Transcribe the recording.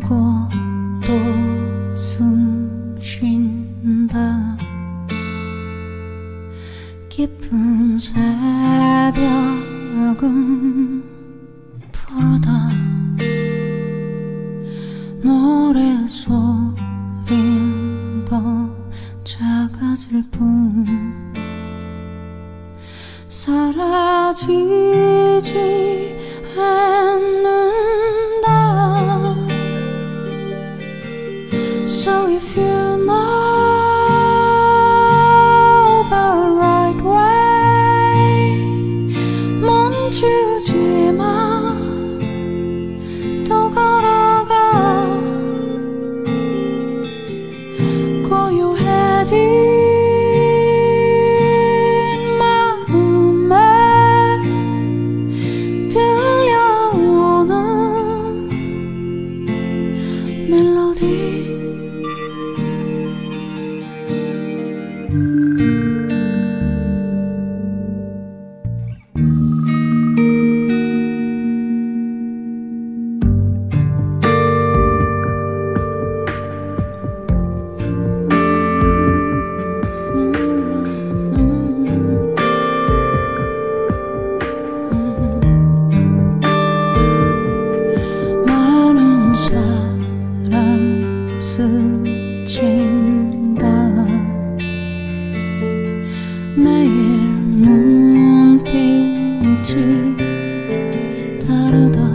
또 숨 쉰다. 깊은 새벽은 푸르다. 노래 소린 더 작아질 뿐. 사라지 So if you know the right way 멈추지 마또 걸어가 고요해진 마 매일 눈빛이 다르다